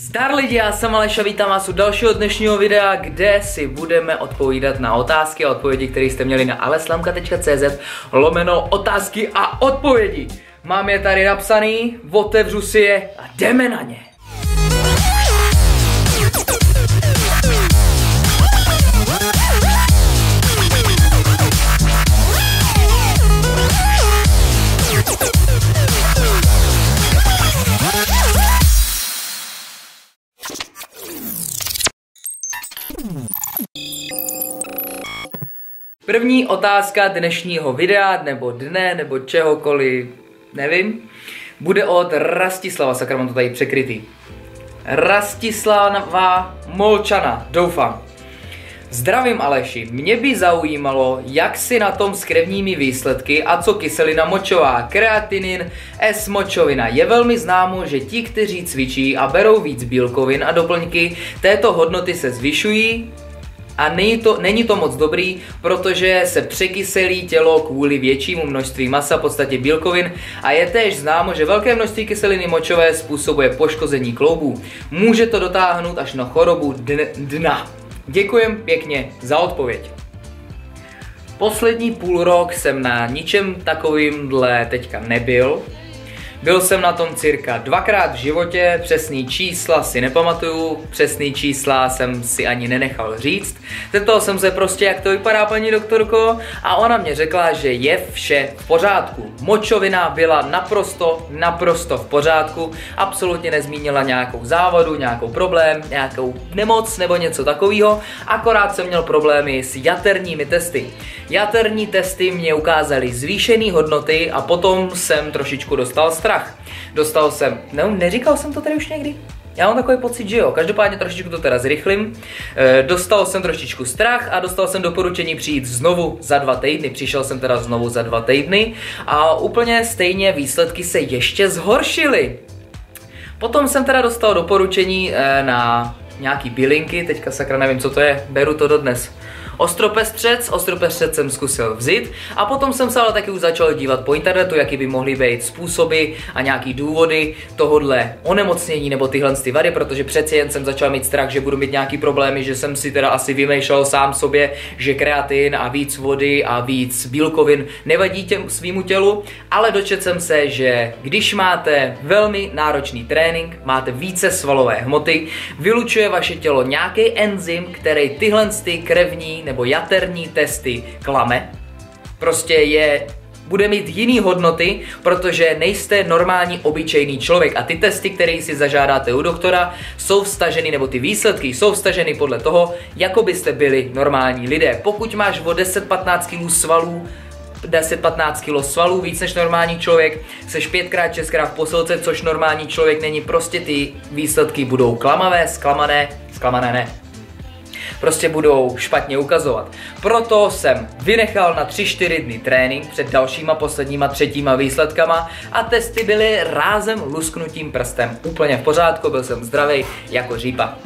Zdar lidi, já jsem Aleš a vítám vás u dalšího dnešního videa, kde si budeme odpovídat na otázky a odpovědi, které jste měli na aleslamka.cz lomeno otázky a odpovědi. Mám je tady napsaný, otevřu si je a jdeme na ně. První otázka dnešního videa, nebo dne, nebo čehokoliv, nevím, bude od Rastislava, sakra mám to tady překrytý. Rastislava Molčana, doufám. Zdravím Aleši, mě by zaujímalo, jak si na tom s krevními výsledky a co kyselina močová, kreatinin, S-močovina. Je velmi známo, že ti, kteří cvičí a berou víc bílkovin a doplňky, této hodnoty se zvyšují, a není to, není to moc dobrý, protože se překyselí tělo kvůli většímu množství masa, v podstatě bílkovin a je též známo, že velké množství kyseliny močové způsobuje poškození kloubů. Může to dotáhnout až na chorobu dna. Děkujem pěkně za odpověď. Poslední půl rok jsem na ničem takovýmhle teďka nebyl, byl jsem na tom cirka dvakrát v životě, přesný čísla si nepamatuju, přesný čísla jsem si ani nenechal říct. Zeptal jsem se prostě, jak to vypadá, paní doktorko, a ona mě řekla, že je vše v pořádku. Močovina byla naprosto, naprosto v pořádku, absolutně nezmínila nějakou závadu, nějakou problém, nějakou nemoc nebo něco takového, akorát jsem měl problémy s jaterními testy. Jaterní testy mě ukázaly zvýšené hodnoty a potom jsem trošičku dostal strach strach. Dostal jsem, ne, neříkal jsem to tady už někdy? Já mám takový pocit, že jo. Každopádně trošičku to teda zrychlím. E, dostal jsem trošičku strach a dostal jsem doporučení přijít znovu za dva týdny. Přišel jsem teda znovu za dva týdny a úplně stejně výsledky se ještě zhoršily. Potom jsem teda dostal doporučení e, na nějaký bylinky, teďka sakra nevím, co to je, beru to dodnes. Ostropestřec, ostropestřec jsem zkusil vzít a potom jsem se ale taky už začal dívat po internetu, jaký by mohly být způsoby a nějaký důvody tohodle onemocnění nebo tyhle ty vady, protože přeci jen jsem začal mít strach, že budu mít nějaký problémy, že jsem si teda asi vymýšlel sám sobě, že kreatin a víc vody a víc bílkovin nevadí těm svýmu tělu, ale dočet jsem se, že když máte velmi náročný trénink, máte více svalové hmoty, vylučuje vaše tělo nějaký enzym, který tyhle ty krevní nebo jaterní testy klame. Prostě je bude mít jiný hodnoty, protože nejste normální obyčejný člověk a ty testy, které si zažádáte u doktora, jsou vstaženy, nebo ty výsledky jsou vstaženy podle toho, jako byste byli normální lidé. Pokud máš o 10-15 kg svalů, 10-15 kg svalů, víc než normální člověk, seš 5x, 6x v posilce, což normální člověk není, prostě ty výsledky budou klamavé, zklamané, zklamané ne, prostě budou špatně ukazovat. Proto jsem vynechal na 3-4 dny trénink před dalšíma posledníma třetíma výsledkama a testy byly rázem lusknutím prstem. Úplně v pořádku, byl jsem zdravý jako řípa.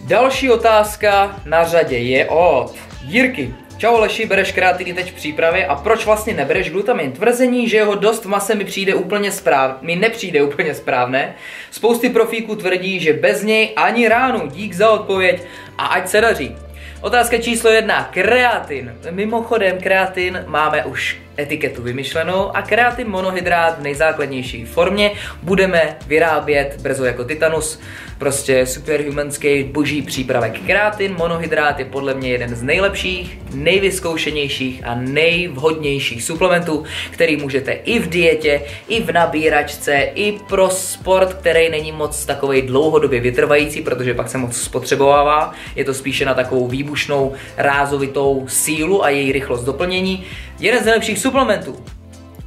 Další otázka na řadě je od Jirky. Čau Leši, bereš kreatiny teď v přípravě a proč vlastně nebereš glutamin? Tvrzení, že jeho dost v mase mi přijde úplně správné, mi nepřijde úplně správné. Spousty profíků tvrdí, že bez něj ani ránu. Dík za odpověď a ať se daří. Otázka číslo jedna. Kreatin. Mimochodem, kreatin máme už etiketu vymyšlenou a kreatin monohydrát v nejzákladnější formě budeme vyrábět brzo jako titanus Prostě superhumanský boží přípravek. Kreatin monohydrát je podle mě jeden z nejlepších, nejvyzkoušenějších a nejvhodnějších suplementů, který můžete i v dietě, i v nabíračce, i pro sport, který není moc takový dlouhodobě vytrvající, protože pak se moc spotřebovává. Je to spíše na takovou výbušnou rázovitou sílu a její rychlost doplnění. Jeden z nejlepších suplementů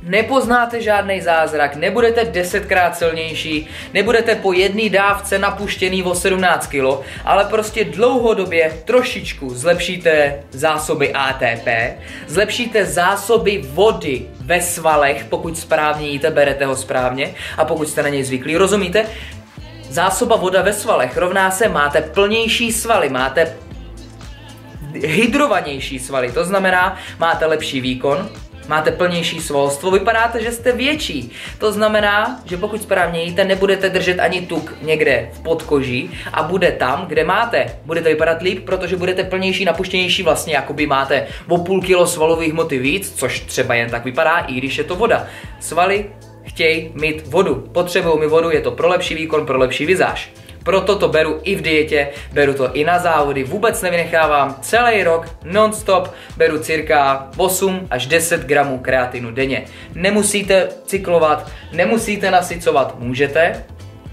nepoznáte žádný zázrak, nebudete desetkrát silnější, nebudete po jedné dávce napuštěný o 17 kg, ale prostě dlouhodobě trošičku zlepšíte zásoby ATP, zlepšíte zásoby vody ve svalech, pokud správně jíte, berete ho správně a pokud jste na něj zvyklí, rozumíte? Zásoba voda ve svalech rovná se máte plnější svaly, máte hydrovanější svaly, to znamená, máte lepší výkon, máte plnější svalstvo, vypadáte, že jste větší. To znamená, že pokud správně jíte, nebudete držet ani tuk někde v podkoží a bude tam, kde máte. Budete vypadat líp, protože budete plnější, napuštěnější, vlastně jako by máte o půl kilo svalových hmoty víc, což třeba jen tak vypadá, i když je to voda. Svaly chtějí mít vodu, potřebují mi vodu, je to pro lepší výkon, pro lepší vizáž. Proto to beru i v dietě, beru to i na závody, vůbec nevynechávám celý rok, non-stop, beru cirka 8 až 10 gramů kreatinu denně. Nemusíte cyklovat, nemusíte nasycovat, můžete,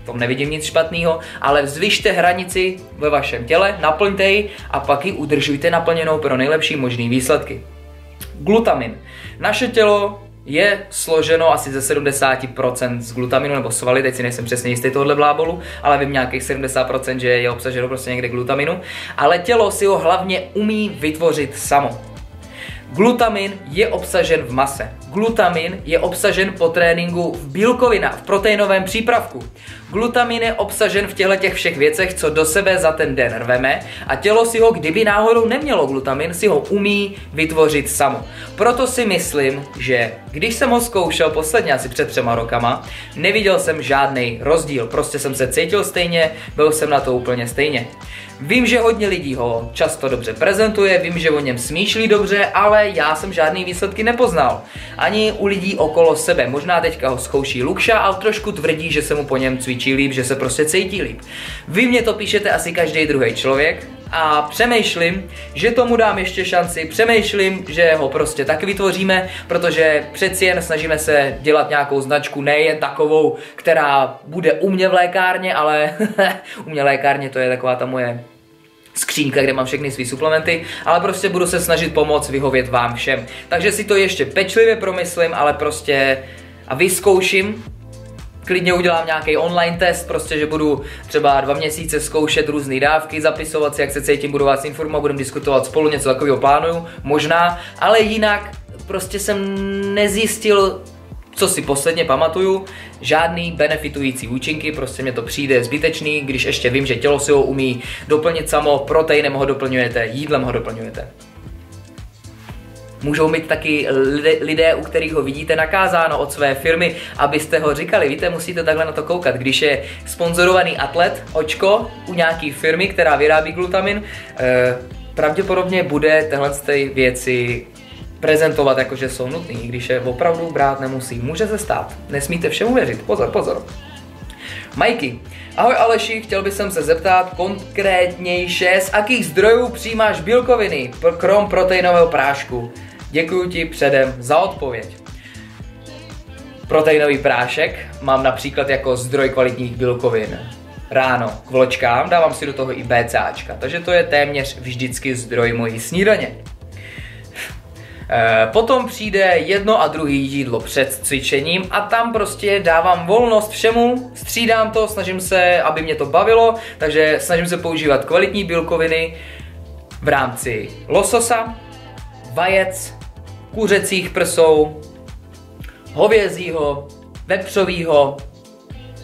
tom nevidím nic špatného, ale zvyšte hranici ve vašem těle, naplňte ji a pak ji udržujte naplněnou pro nejlepší možný výsledky. Glutamin. Naše tělo je složeno asi ze 70% z glutaminu nebo svaly, teď si nejsem přesně jistý tohle blábolu, ale vím nějakých 70%, že je obsaženo prostě někde glutaminu, ale tělo si ho hlavně umí vytvořit samo. Glutamin je obsažen v mase. Glutamin je obsažen po tréninku v bílkovinách, v proteinovém přípravku. Glutamin je obsažen v těchto těch všech věcech, co do sebe za ten den rveme a tělo si ho, kdyby náhodou nemělo glutamin, si ho umí vytvořit samo. Proto si myslím, že když jsem ho zkoušel posledně asi před třema rokama, neviděl jsem žádný rozdíl. Prostě jsem se cítil stejně, byl jsem na to úplně stejně. Vím, že hodně lidí ho často dobře prezentuje, vím, že o něm smýšlí dobře, ale já jsem žádný výsledky nepoznal. Ani u lidí okolo sebe. Možná teďka ho zkouší Lukša, ale trošku tvrdí, že se mu po něm cvičí líp, že se prostě cítí líp. Vy mě to píšete asi každý druhý člověk, a přemýšlím, že tomu dám ještě šanci, přemýšlím, že ho prostě taky vytvoříme, protože přeci jen snažíme se dělat nějakou značku, nejen takovou, která bude u mě v lékárně, ale u mě lékárně to je taková ta moje skřínka, kde mám všechny své suplementy, ale prostě budu se snažit pomoct vyhovět vám všem. Takže si to ještě pečlivě promyslím, ale prostě a vyzkouším, klidně udělám nějaký online test, prostě, že budu třeba dva měsíce zkoušet různé dávky, zapisovat si, jak se cítím, budu vás informovat, budeme diskutovat spolu, něco takového plánuju, možná, ale jinak prostě jsem nezjistil co si posledně pamatuju, žádný benefitující účinky, prostě mě to přijde zbytečný, když ještě vím, že tělo si ho umí doplnit samo, proteinem ho doplňujete, jídlem ho doplňujete. Můžou mít taky lidé, u kterých ho vidíte nakázáno od své firmy, abyste ho říkali. Víte, musíte takhle na to koukat. Když je sponzorovaný atlet, očko, u nějaký firmy, která vyrábí glutamin, eh, pravděpodobně bude tyhle věci prezentovat jako, že jsou nutný, když je opravdu brát nemusí. Může se stát. Nesmíte všemu věřit. Pozor, pozor. Majky, ahoj Aleši, chtěl bych se zeptat konkrétnější, z jakých zdrojů přijímáš bílkoviny, krom proteinového prášku. Děkuji ti předem za odpověď. Proteinový prášek mám například jako zdroj kvalitních bílkovin. Ráno k vločkám dávám si do toho i BCAčka, takže to je téměř vždycky zdroj mojí snídaně. Eh, potom přijde jedno a druhý jídlo před cvičením a tam prostě dávám volnost všemu, střídám to, snažím se, aby mě to bavilo, takže snažím se používat kvalitní bílkoviny v rámci lososa, vajec, kuřecích prsou, hovězího, vepřovýho,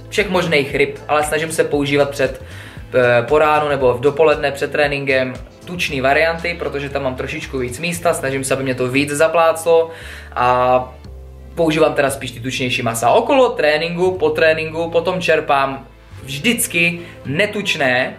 všech možných ryb, ale snažím se používat před eh, po ránu nebo v dopoledne před tréninkem tučné varianty, protože tam mám trošičku víc místa, snažím se, aby mě to víc zapláclo a používám teda spíš ty tučnější masa. Okolo tréninku, po tréninku potom čerpám vždycky netučné,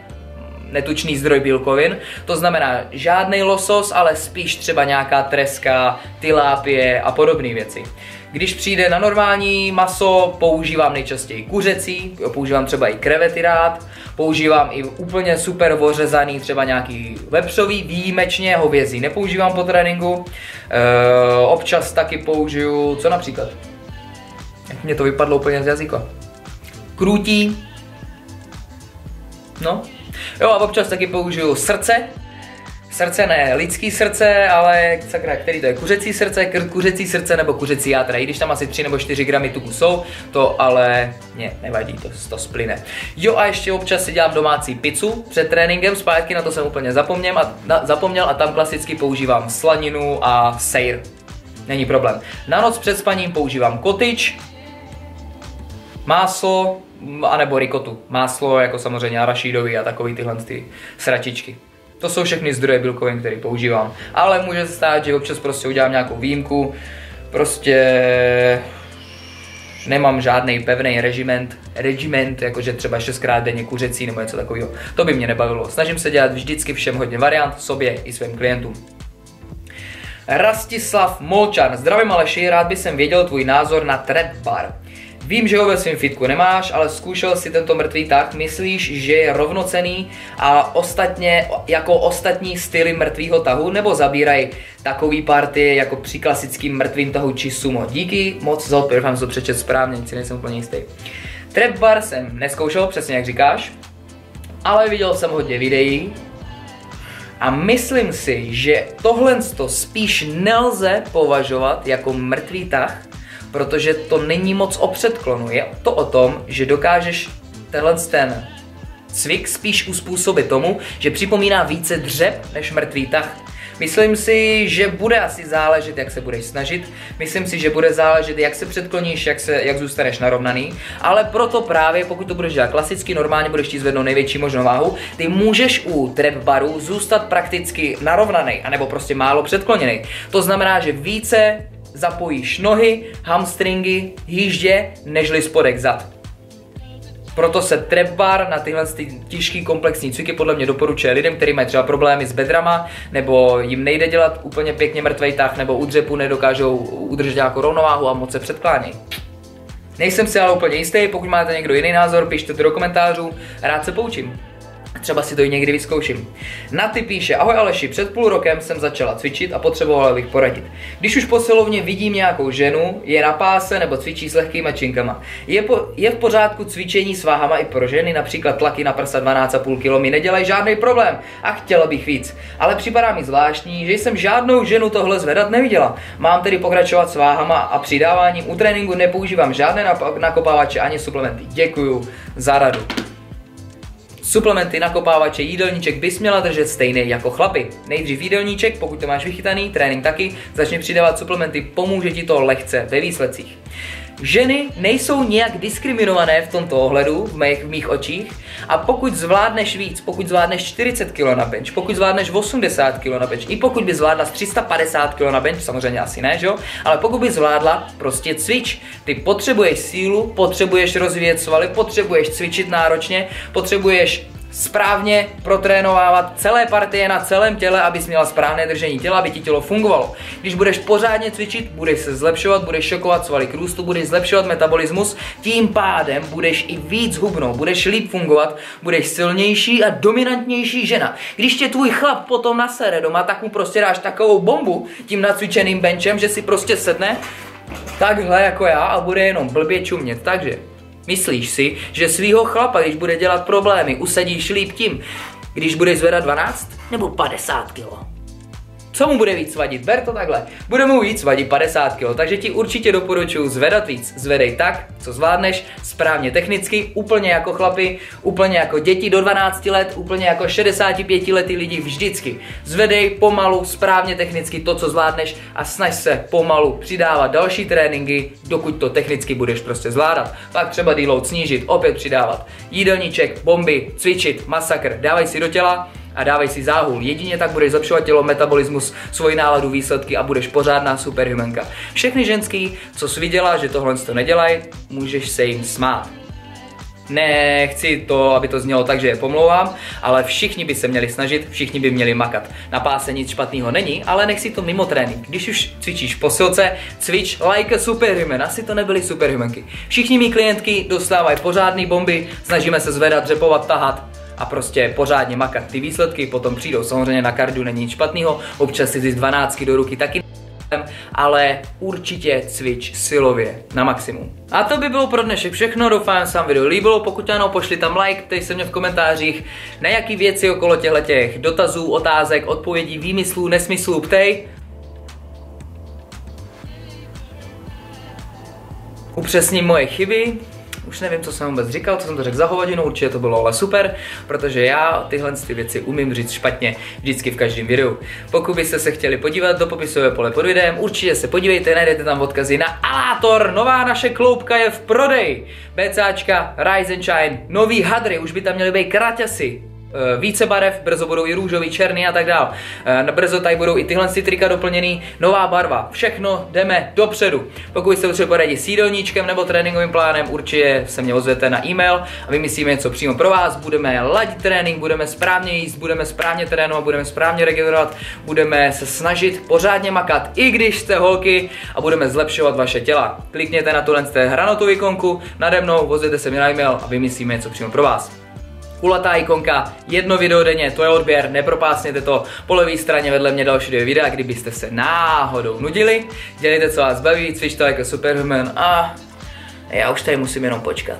netučný zdroj bílkovin. To znamená žádný losos, ale spíš třeba nějaká treska, tilápie a podobné věci. Když přijde na normální maso, používám nejčastěji kuřecí, používám třeba i krevety rád, používám i úplně super ořezaný, třeba nějaký vepřový, výjimečně hovězí nepoužívám po tréninku, e, občas taky použiju, co například? Mě to vypadlo úplně z jazyka. Krutí, no, jo a občas taky použiju srdce, srdce ne lidský srdce, ale sakra, který to je kuřecí srdce, kuřecí srdce nebo kuřecí játra, i když tam asi 3 nebo 4 gramy tuku jsou, to ale ne, nevadí, to, to splyne. Jo a ještě občas si dělám domácí pizzu před tréninkem, zpátky na to jsem úplně zapomněl a, na, zapomněl a tam klasicky používám slaninu a sejr. Není problém. Na noc před spaním používám kotič, máslo, anebo rikotu. Máslo jako samozřejmě arašídový a takový tyhle ty sračičky. To jsou všechny zdroje bílkovin, které používám. Ale může se stát, že občas prostě udělám nějakou výjimku, Prostě nemám žádný pevný regiment, regiment, jakože třeba 6krát denně kuřecí nebo něco takového. To by mě nebavilo. Snažím se dělat vždycky všem hodně variant, sobě i svým klientům. Rastislav Molčan, zdravím Aleši, rád by jsem věděl tvůj názor na trap bar. Vím, že ho ve svém fitku nemáš, ale zkoušel si tento mrtvý tah, myslíš, že je rovnocený a ostatně jako ostatní styly mrtvýho tahu, nebo zabírají takový partie jako při klasickým mrtvým tahu či sumo. Díky moc za odpověď, jsem to přečet správně, nic nejsem úplně jistý. Trap bar jsem neskoušel, přesně jak říkáš, ale viděl jsem hodně videí, a myslím si, že tohle to spíš nelze považovat jako mrtvý tah, protože to není moc o předklonu. Je to o tom, že dokážeš tenhle ten cvik spíš uspůsobit tomu, že připomíná více dřeb než mrtvý tah. Myslím si, že bude asi záležet, jak se budeš snažit. Myslím si, že bude záležet, jak se předkloníš, jak, se, jak zůstaneš narovnaný. Ale proto právě, pokud to budeš dělat klasicky, normálně budeš ti zvednout největší možnou váhu, ty můžeš u trap baru zůstat prakticky narovnaný, anebo prostě málo předkloněný. To znamená, že více zapojíš nohy, hamstringy, jíždě, nežli spodek zad. Proto se trap bar na tyhle ty těžký komplexní cviky podle mě doporučuje lidem, kteří mají třeba problémy s bedrama, nebo jim nejde dělat úplně pěkně mrtvej tah, nebo u dřepu nedokážou udržet nějakou rovnováhu a moc se předklání. Nejsem si ale úplně jistý, pokud máte někdo jiný názor, pište to do komentářů, rád se poučím. Třeba si to i někdy vyzkouším. Na ty píše, ahoj Aleši, před půl rokem jsem začala cvičit a potřebovala bych poradit. Když už posilovně vidím nějakou ženu, je na páse nebo cvičí s lehkýma činkama. Je, po, je v pořádku cvičení s váhama i pro ženy, například tlaky na prsa 12,5 kg mi nedělají žádný problém a chtěla bych víc. Ale připadá mi zvláštní, že jsem žádnou ženu tohle zvedat neviděla. Mám tedy pokračovat s váhama a přidáváním. U tréninku nepoužívám žádné nakopávače ani suplementy. Děkuju za radu. Suplementy, nakopávače, jídelníček bys měla držet stejný jako chlapy. Nejdřív jídelníček, pokud to máš vychytaný, trénink taky, začni přidávat suplementy, pomůže ti to lehce ve výsledcích. Ženy nejsou nějak diskriminované v tomto ohledu, v mých, v mých očích, a pokud zvládneš víc, pokud zvládneš 40 kg na bench, pokud zvládneš 80 kg na bench, i pokud by zvládla 350 kg na bench, samozřejmě asi ne, že jo? Ale pokud by zvládla, prostě cvič. Ty potřebuješ sílu, potřebuješ rozvíjet svaly, potřebuješ cvičit náročně, potřebuješ správně protrénovávat celé partie na celém těle, abys měla správné držení těla, aby ti tělo fungovalo. Když budeš pořádně cvičit, budeš se zlepšovat, budeš šokovat svaly k růstu, budeš zlepšovat metabolismus, tím pádem budeš i víc hubnout, budeš líp fungovat, budeš silnější a dominantnější žena. Když tě tvůj chlap potom nasere doma, tak mu prostě dáš takovou bombu tím nacvičeným benchem, že si prostě sedne takhle jako já a bude jenom blbě čumět. Takže Myslíš si, že svýho chlapa, když bude dělat problémy, usadíš líp tím, když bude zvedat 12 nebo 50 kg? Co mu bude víc vadit? Ber to takhle. Bude mu víc vadit 50 kg, takže ti určitě doporučuji zvedat víc. Zvedej tak, co zvládneš, správně technicky, úplně jako chlapi, úplně jako děti do 12 let, úplně jako 65 letý lidi vždycky. Zvedej pomalu, správně technicky to, co zvládneš a snaž se pomalu přidávat další tréninky, dokud to technicky budeš prostě zvládat. Pak třeba deload snížit, opět přidávat. Jídelníček, bomby, cvičit, masakr, dávej si do těla, a dávej si záhul. Jedině tak budeš zlepšovat tělo, metabolismus, svoji náladu, výsledky a budeš pořádná superhumanka. Všechny ženský, co jsi viděla, že tohle to nedělají, můžeš se jim smát. Nechci to, aby to znělo tak, že je pomlouvám, ale všichni by se měli snažit, všichni by měli makat. Na páse nic špatného není, ale nech si to mimo trénink. Když už cvičíš posilce, cvič like superhuman, asi to nebyly superhumanky. Všichni mý klientky dostávají pořádné bomby, snažíme se zvedat, dřepovat, tahat, a prostě pořádně makat. Ty výsledky potom přijdou. Samozřejmě na kardu není nic špatného, občas si z 12 do ruky taky ale určitě cvič silově na maximum. A to by bylo pro dnešek všechno, doufám, že se vám video líbilo, pokud ano, pošli tam like, ptej se mě v komentářích, na jaký věci okolo těchto těch dotazů, otázek, odpovědí, výmyslů, nesmyslů, ptej. Upřesním moje chyby, už nevím, co jsem vůbec říkal, co jsem to řekl za hodinu, určitě to bylo ale super, protože já tyhle ty věci umím říct špatně vždycky v každém videu. Pokud byste se chtěli podívat do popisové pole pod videem, určitě se podívejte, najdete tam odkazy na Alátor, nová naše kloubka je v prodej. BCAčka, Rise and Shine, nový hadry, už by tam měly být kraťasy. Eh, více barev, brzo budou i růžový, černý a tak dál. Eh, brzo tady budou i tyhle ty trika doplněný, nová barva, všechno jdeme dopředu. Pokud jste třeba poradit s jídelníčkem nebo tréninkovým plánem, určitě se mě ozvěte na e-mail a vymyslíme něco přímo pro vás. Budeme ladit trénink, budeme správně jíst, budeme správně trénovat, budeme správně regenerovat, budeme se snažit pořádně makat, i když jste holky a budeme zlepšovat vaše těla. Klikněte na tuhle hranotu ikonku nade mnou, vozíte se mi na e-mail a vymyslíme něco přímo pro vás kulatá ikonka, jedno video denně, to je odběr, nepropásněte to po levé straně vedle mě další dvě videa, kdybyste se náhodou nudili, dělejte co vás baví, cvičte jako superhuman a já už tady musím jenom počkat.